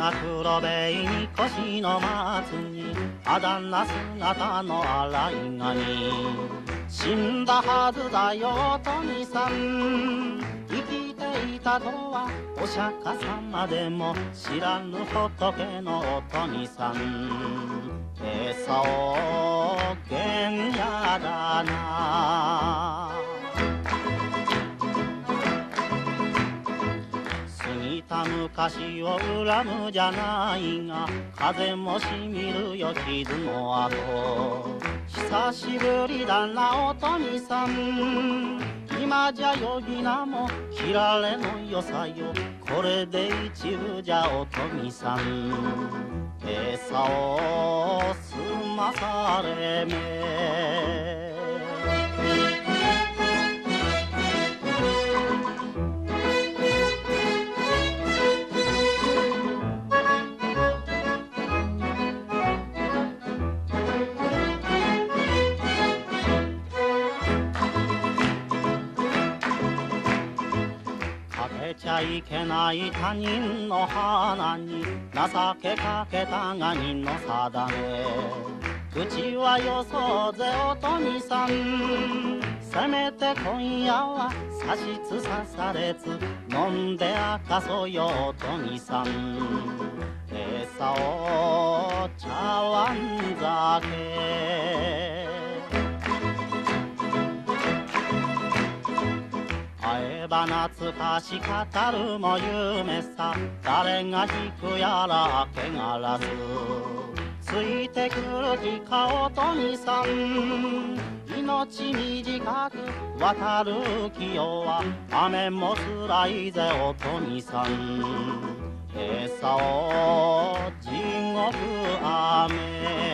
年の末にあだ名姿の荒いがに死んだはずだよおとみさん。生きていたとはお釈迦様でも知らぬ仏のおとみさん。餌をんやだな。た昔を恨むじゃないが風もしみるよ傷の跡。久しぶりだなおとみさん。今じゃ呼び名も切られのよさよ。これで一部じゃおとみさん。餌を済まされめ。ちゃいけない他人の花に情けかけたが人の定め。口はよそうぜおとみさん。せめて今夜は差しつさされつ飲んで明かそうよおとみさん。餌をば懐かし語るも夢さ誰が引くやらけがらずついてくる日かおとみさん。命短く渡る清は雨もつらいぜおとみさん。餌を地獄雨。